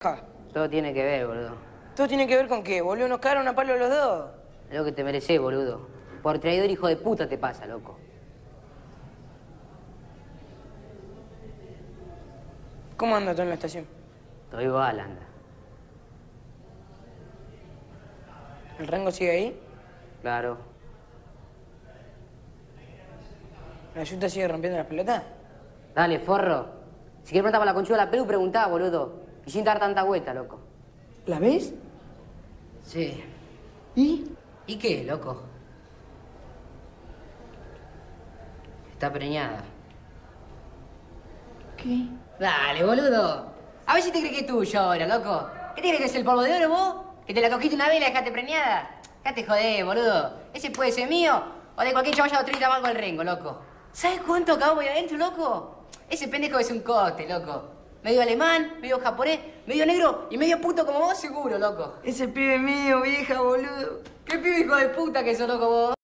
Todo tiene que ver, boludo. ¿Todo tiene que ver con qué, boludo? ¿Nos cagaron a palo los dos? Es lo que te mereces, boludo. Por traidor hijo de puta te pasa, loco. ¿Cómo anda todo en la estación? Todo igual, anda. ¿El rango sigue ahí? Claro. ¿La yuta sigue rompiendo las pelotas? Dale, forro. Si quieres preguntar por la conchuda de la Perú, preguntá, boludo. Y sin dar tanta vuelta, loco. ¿La ves? Sí. ¿Y? ¿Y qué, loco? Está preñada. ¿Qué? Dale, boludo. A ver si te crees que es tuyo ahora, loco. ¿Qué te crees que es el polvo de oro, vos? ¿Que te la cogiste una vez y la dejaste preñada? Dejate joder, boludo. Ese puede ser mío o de cualquier chaval trita mango al rengo, loco. ¿Sabes cuánto acabamos ahí adentro, loco? Ese pendejo es un coste, loco. Medio alemán, medio japonés, medio negro y medio puto como vos, seguro, loco. Ese pibe mío, vieja, boludo. ¿Qué pibe hijo de puta que sos, loco, vos?